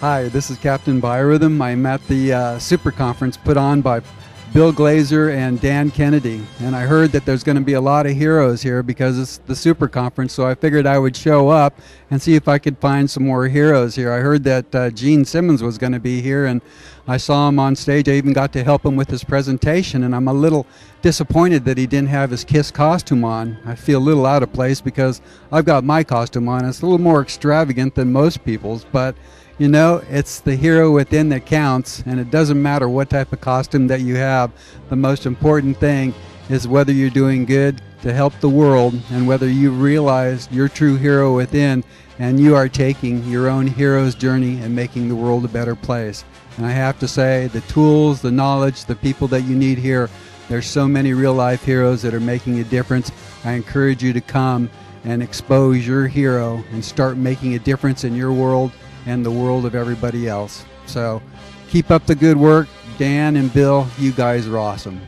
Hi, this is Captain Biorhythm. I'm at the uh, Super Conference put on by Bill Glazer and Dan Kennedy. And I heard that there's going to be a lot of heroes here because it's the Super Conference, so I figured I would show up and see if I could find some more heroes here. I heard that uh, Gene Simmons was going to be here, and I saw him on stage. I even got to help him with his presentation, and I'm a little disappointed that he didn't have his Kiss costume on. I feel a little out of place because I've got my costume on. It's a little more extravagant than most people's, but you know, it's the hero within that counts, and it doesn't matter what type of costume that you have. The most important thing is whether you're doing good to help the world and whether you realize your true hero within and you are taking your own hero's journey and making the world a better place. And I have to say, the tools, the knowledge, the people that you need here, there's so many real life heroes that are making a difference. I encourage you to come and expose your hero and start making a difference in your world and the world of everybody else. So keep up the good work. Dan and Bill, you guys are awesome.